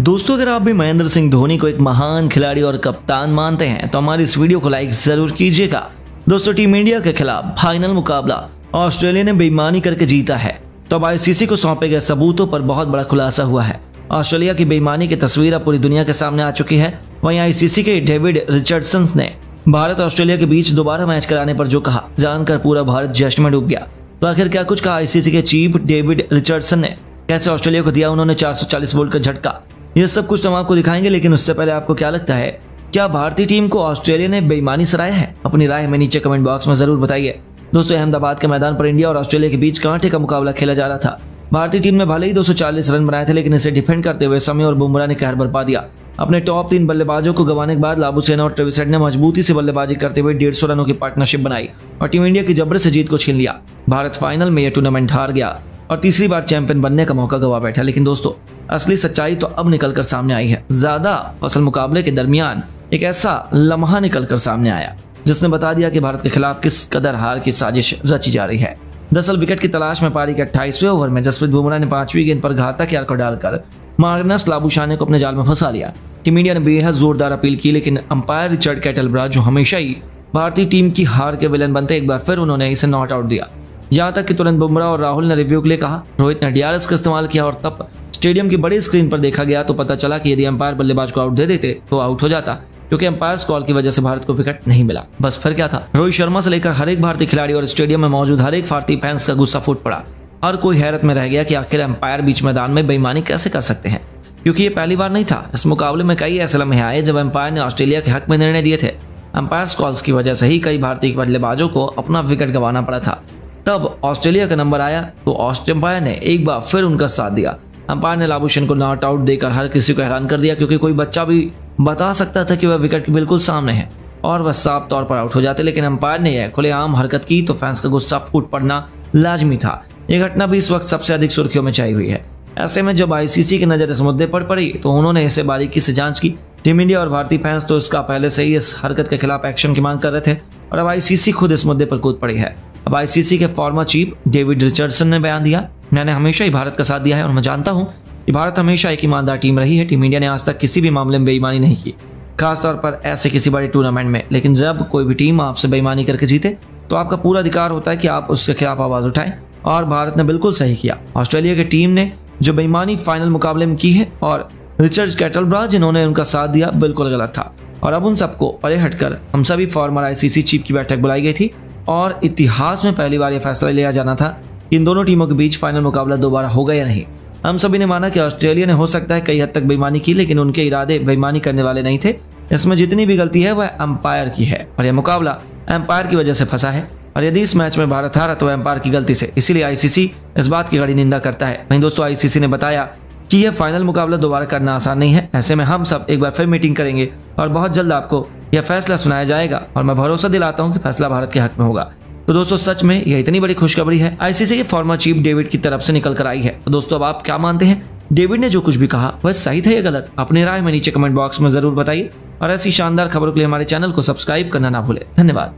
दोस्तों, अगर आप भी महेंद्र सिंह धोनी को एक महान खिलाड़ी और कप्तान मानते हैं तो हमारी इस वीडियो को लाइक ज़रूर कीजिएगा। दोस्तों, टीम इंडिया के खिलाफ फाइनल मुकाबला ऑस्ट्रेलिया ने बेईमानी करके जीता है। तो अब आईसीसी को सौंपे गए सबूतों पर बहुत बड़ा खुलासा हुआ है। ऑस्ट्रेलिया की बेईमानी की तस्वीर अब पूरी दुनिया के सामने आ चुकी है। वहीं आईसीसी के डेविड रिचर्डसन ने भारत ऑस्ट्रेलिया के बीच दोबारा मैच कराने पर जो कहा, जानकर पूरा भारत जश्न में डूब गया। तो आखिर क्या कुछ कहा आईसीसी के चीफ डेविड रिचर्डसन ने? कैसे ऑस्ट्रेलिया को दिया उन्होंने 440 वोल्ट का झटका? ये सब कुछ तो हम आपको दिखाएँगे, लेकिन उससे पहले आपको क्या लगता है? क्या भारतीय टीम को ऑस्ट्रेलिया ने बेईमानी सराया है? अपनी राय हमें नीचे कमेंट बॉक्स में ज़रूर बताइए। दोस्तों, अहमदाबाद के मैदान पर इंडिया और ऑस्ट्रेलिया के बीच कांटे का मुकाबला खेला जा रहा था। भारतीय टीम ने भले ही 240 रन बनाए थे, लेकिन इसे डिफेंड करते हुए समय और बुमराह ने कहर बरपा दिया। अपने टॉप तीन बल्लेबाजों को गंवाने के बाद लाबू सेना और ट्रेविसेट ने मजबूती से बल्लेबाजी करते हुए डेढ़ रनों की पार्टनरशिप बनाई और टीम इंडिया की जबर से जीत को छीन लिया। भारत फाइनल में यह टूर्नामेंट हार गया। और तीसरी बार चैंपियन बनने का मौका गवा बैठा, लेकिन दोस्तों, असली सच्चाई तो अब निकलकर सामने आई है। ज़्यादा फ़सल मुकाबले के दरमियान एक ऐसा लम्हा निकलकर सामने आया, जिसने बता दिया कि भारत के खिलाफ किस कदर हार की साजिश रची जा रही है। दरअसल विकेट की तलाश में पारी के अट्ठाईसवें ओवर में जसप्रीत बुमराह ने पांचवी गेंद पर घातक यार को डालकर मार्गनस लाबूशाने को अपने जाल में फंसा लिया। टीम इंडिया ने बेहद जोरदार अपील की, लेकिन अंपायर रिचर्ड कैटलब्रा जो हमेशा ही भारतीय टीम की हार के विलन बनते, एक बार फिर उन्होंने इसे नॉट आउट दिया। यहाँ तक कि तुरंत बुमराह और राहुल ने रिव्यू के लिए कहा। रोहित ने डीआरएस का इस्तेमाल किया और तब स्टेडियम की बड़ी स्क्रीन पर देखा गया तो पता चला कि यदि अंपायर बल्लेबाज को आउट दे देते तो आउट हो जाता, क्योंकि अंपायर कॉल की वजह से भारत को विकेट नहीं मिला। बस फिर क्या था? रोहित शर्मा से लेकर हर एक भारतीय खिलाड़ी और स्टेडियम में मौजूद हर एक भारतीय फैंस का गुस्सा फूट पड़ा। हर कोई हैरत में रह गया कि आखिर अंपायर बीच मैदान में बेईमानी कैसे कर सकते हैं, क्योंकि ये पहली बार नहीं था। इस मुकाबले में कई ऐसे लम्हे आए जब अंपायर ने ऑस्ट्रेलिया के हक में निर्णय दिए थे। अंपायर कॉल्स की वजह से ही कई भारतीय बल्लेबाजों को अपना विकेट गंवाना पड़ा था। तब ऑस्ट्रेलिया का नंबर आया तो ऑस्ट्रेम्पायर ने एक बार फिर उनका साथ दिया। अंपायर ने लाबुशन को नॉट आउट देकर हर किसी को हैरान कर दिया, क्योंकि कोई बच्चा भी बता सकता था कि वह विकेट के बिल्कुल सामने है, और वह साफ़ तौर पर आउट हो जाते, लेकिन अंपायर ने यह खुलेआम हरकत की तो फैंस का गुस्सा फूट पड़ना लाजमी था। यह घटना भी इस वक्त सबसे अधिक सुर्खियों में छाई हुई है। ऐसे में जब आईसीसी की नज़र इस मुद्दे पर पड़ी तो उन्होंने इसे बारीकी से जाँच की। टीम इंडिया और भारतीय फैंस तो इसका पहले से ही इस हरकत के खिलाफ एक्शन की मांग कर रहे थे, और अब आईसीसी खुद इस मुद्दे पर कूद पड़ी है। अब आईसीसी के फॉर्मर चीफ डेविड रिचर्डसन ने बयान दिया। मैंने हमेशा ही भारत का साथ दिया है और मैं जानता हूँ कि भारत हमेशा एक ईमानदार टीम रही है। टीम इंडिया ने आज तक किसी भी मामले में बेईमानी नहीं की, खासतौर पर ऐसे किसी बड़े टूर्नामेंट में। लेकिन जब कोई भी टीम आपसे बेईमानी करके जीते तो आपका पूरा अधिकार होता है कि आप उसके खिलाफ आवाज़ उठाएँ। और भारत ने बिल्कुल सही किया। ऑस्ट्रेलिया की टीम ने जो बेईमानी फाइनल मुकाबले में की है और रिचर्ड कैटलब्रा जिन्होंने उनका साथ दिया, बिल्कुल गलत था। और अब उन सबको परे हटकर हम सभी फॉर्मर आईसीसी चीफ की बैठक बुलाई गई थी। और इतिहास में पहली बार यह फैसला लिया जाना था कि इन दोनों टीमों के बीच फाइनल मुकाबला दोबारा होगा या नहीं। हम सभी ने माना कि ऑस्ट्रेलिया ने हो सकता है कई हद तक बेईमानी की, लेकिन उनके इरादे बेईमानी करने वाले नहीं थे। इसमें जितनी भी गलती है, वह अंपायर की है। और यह मुकाबला एम्पायर की वजह से फंसा है। और यदि इस मैच में भारत हारा तो एम्पायर की गलती से। इसीलिए आईसीसी इस बात की कड़ी निंदा करता है। वहीं दोस्तों आईसीसी ने बताया कि यह फाइनल मुकाबला दोबारा करना आसान नहीं है। ऐसे में हम सब एक बार फिर मीटिंग करेंगे और बहुत जल्द आपको यह फैसला सुनाया जाएगा और मैं भरोसा दिलाता हूँ कि फैसला भारत के हक में होगा। तो दोस्तों, सच में यह इतनी बड़ी खुशखबरी है। आईसीसी के फॉर्मर चीफ डेविड की तरफ़ से निकल कर आई है। तो दोस्तों, अब आप क्या मानते हैं? डेविड ने जो कुछ भी कहा, वह सही था या गलत? अपनी राय में नीचे कमेंट बॉक्स में ज़रूर बताइए। और ऐसी शानदार खबरों के लिए हमारे चैनल को सब्सक्राइब करना ना भूले। धन्यवाद।